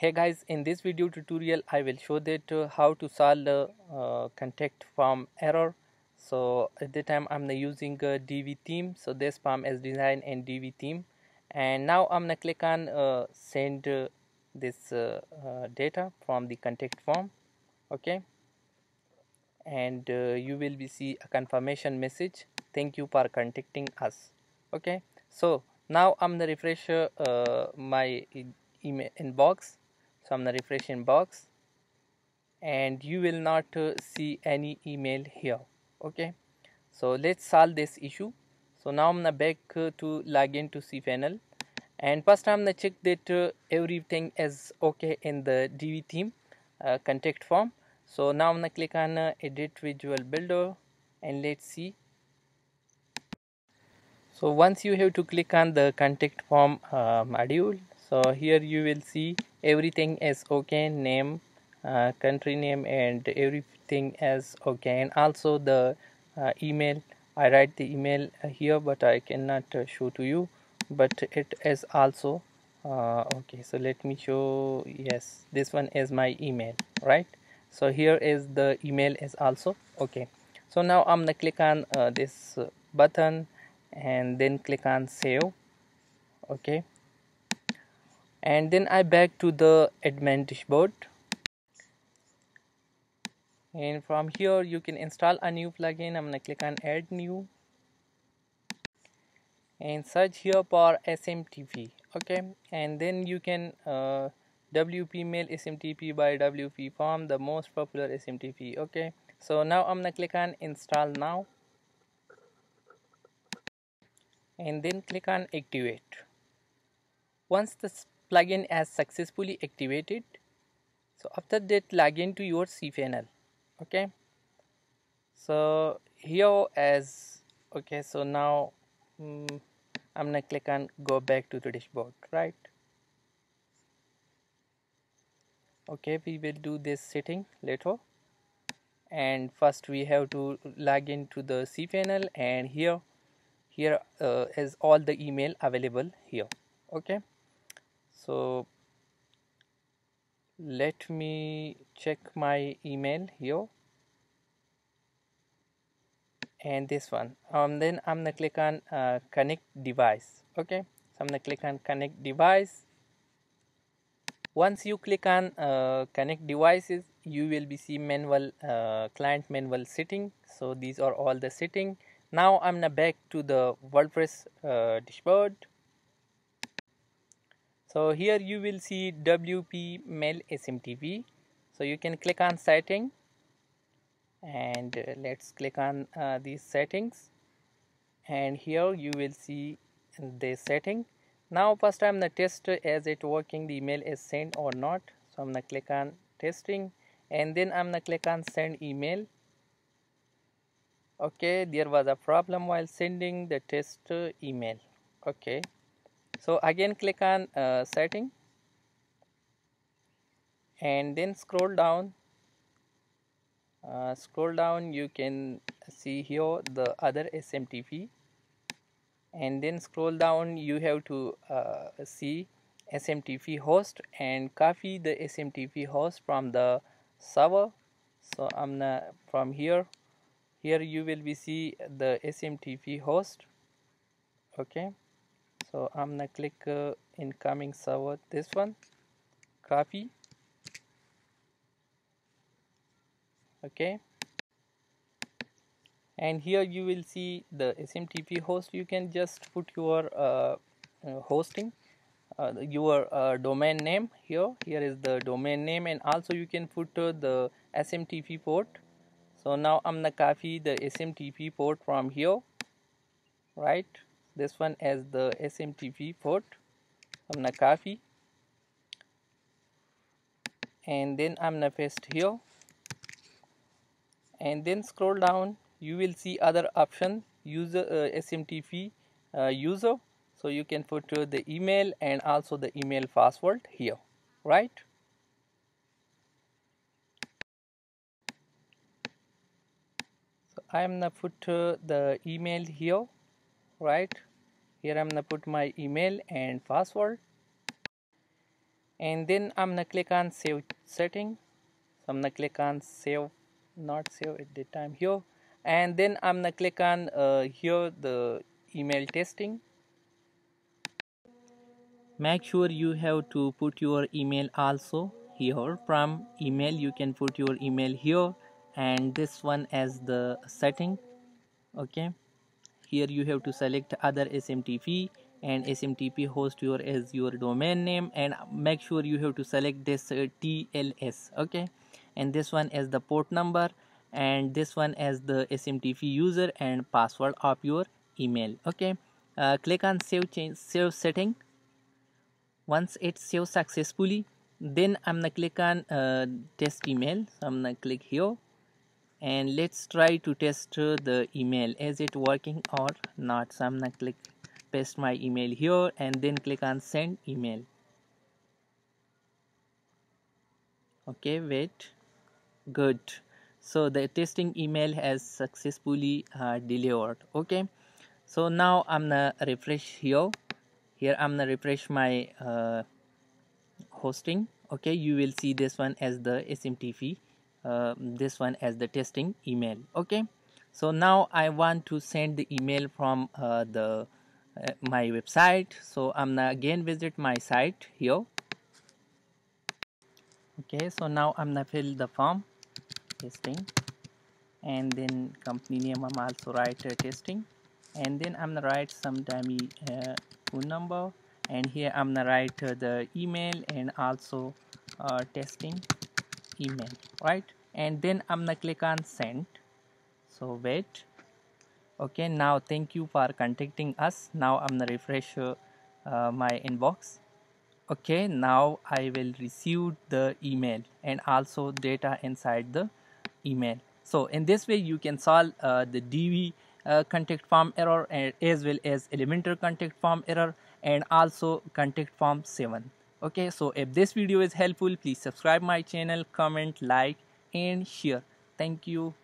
hey guys in this video tutorial i will show that uh, how to solve the uh, contact form error. So at the time i'm using a divi theme. So this form is designed in Divi theme. And now i'm gonna click on uh, send uh, this uh, uh, data from the contact form okay? And you will be see a confirmation message. Thank you for contacting us okay? So now i'm gonna refresh my email inbox so I'm gonna refresh inbox and you will not uh, see any email here okay? So let's solve this issue. So now I'm gonna back uh, to login to cpanel. And first I'm gonna check that uh, everything is okay in the Divi theme uh, contact form. So now I'm gonna click on uh, edit visual builder and let's see. So once you have to click on the contact form uh, module so here you will see everything is okay name uh, country name and everything is okay. And also the uh, email I write the email here but I cannot show to you but it is also uh, okay. So let me show yes this one is my email right? So here is the email is also okay. So now I'm gonna click on uh, this button and then click on save okay and then I back to the admin dashboard and from here you can install a new plugin. I'm gonna click on add new. And search here for SMTP okay? And then you can uh, WP mail SMTP by WP form the most popular SMTP okay? So now I'm gonna click on install now. And then click on activate. Once the plugin as successfully activated. So after that log into your cpanel okay? So here as okay so now um, i'm gonna click on go back to the dashboard right? Okay we will do this setting later. And first we have to log into the cpanel and here here uh, is all the email available here okay so let me check my email here. And this one. Um then i'm gonna click on uh, connect device. Okay? So i'm gonna click on connect device. Once you click on uh, connect devices you will be see manual uh, client manual setting. So these are all the setting. Now i'm gonna back to the wordpress uh, dashboard so here you will see WP mail SMTP so you can click on setting and uh, let's click on uh, these settings. And here you will see the setting. Now first I'm the test as it working the email is sent or not. So I'm gonna click on testing and then I'm gonna click on send email. Okay there was a problem while sending the test email. Okay so again click on uh, setting and then scroll down. Uh, scroll down you can see here the other SMTP and then scroll down you have to uh, see SMTP host and copy the SMTP host from the server. So I'm gonna from here. Here you will be see the SMTP host. Okay so I'm gonna click uh, incoming server. This one copy. Okay. And here you will see the SMTP host. You can just put your uh, uh, hosting uh, your uh, domain name here. Here is the domain name. And also you can put uh, the SMTP port. So now I'm gonna copy the SMTP port from here. Right this one as the SMTP port I'm gonna copy and then I'm gonna paste here. And then scroll down you will see other option user uh, SMTP uh, user. So you can put uh, the email and also the email password here right? So I'm gonna put uh, the email here right? Here I'm gonna put my email and password. And then I'm gonna click on save setting. So I'm gonna click on save not save at the time here. And then I'm gonna click on uh, here the email testing. Make sure you have to put your email also here. From email you can put your email here and this one as the setting okay here you have to select other SMTP and SMTP host your as your domain name and make sure you have to select this uh, TLS okay? And this one as the port number and this one as the SMTP user and password of your email okay? Uh, click on save change save setting. Once it saves successfully then I'm gonna click on uh, test email. So I'm gonna click here and let's try to test the email. Is it working or not? So I'm gonna click paste my email here and then click on send email. Okay wait. Good. So the testing email has successfully uh, delivered. Okay. So now I'm gonna refresh here. Here I'm gonna refresh my uh, hosting. Okay you will see this one as the SMTP uh, this one as the testing email okay? So now I want to send the email from uh, the uh, my website. So I'm gonna again visit my site here. Okay so now I'm gonna fill the form testing. And then company name I'm also write testing. And then I'm gonna write some dummy uh, phone number. And here I'm gonna write uh, the email and also testing email right and then I'm gonna click on send. So wait. Okay now thank you for contacting us. Now I'm gonna refresh uh, uh, my inbox. Okay now I will receive the email and also data inside the email. So in this way you can solve uh, the Divi uh, contact form error and as well as Elementor contact form error and also contact form 7 okay so if this video is helpful please subscribe my channel comment like and share thank you